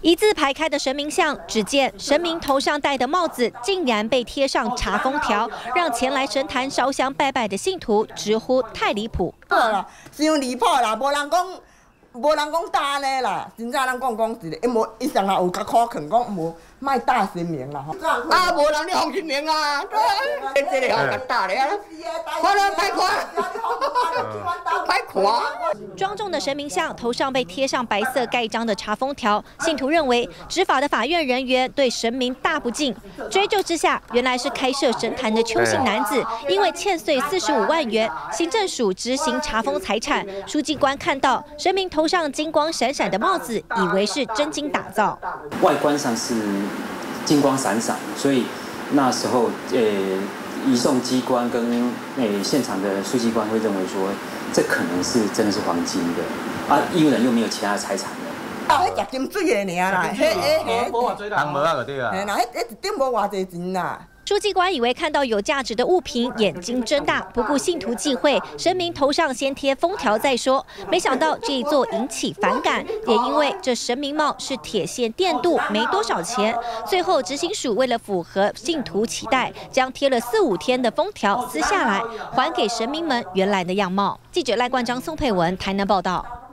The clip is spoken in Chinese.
一字排开的神明像，只见神明头上戴的帽子竟然被贴上查封条，让前来神坛烧香拜拜的信徒直呼太离谱。啦，伤离谱啦，无人讲，无人讲啦，真正人讲讲一个，伊无伊上下有甲考劝讲无。卖大神明啦！啊，无人咧放神明啊！大咧，庄重的神明像头上被贴上白色盖章的查封条，信徒认为执法的法院人员对神明大不敬。追究之下，原来是开设神坛的邱姓男子，因为欠税四十五万元，行政署执行查封财产。书记官看到神明头上金光闪闪的帽子，以为是真金打造，外观上是。金光闪闪，所以那时候，呃，移送机关跟诶现场的书记官会认为说，这可能是真的是黄金的，啊，义务人又没有其他财产的。啊，迄夹金水的尔啦，迄迄迄，红毛啊个对啊，嘿，那迄迄一顶无偌济钱啦。书记官以为看到有价值的物品，眼睛睁大，不顾信徒忌讳，神明头上先贴封条再说。没想到这一做引起反感，也因为这神明帽是铁线电镀，没多少钱。最后执行署为了符合信徒期待，将贴了四五天的封条撕下来，还给神明们原来的样貌。记者赖冠章、宋佩文台南报道。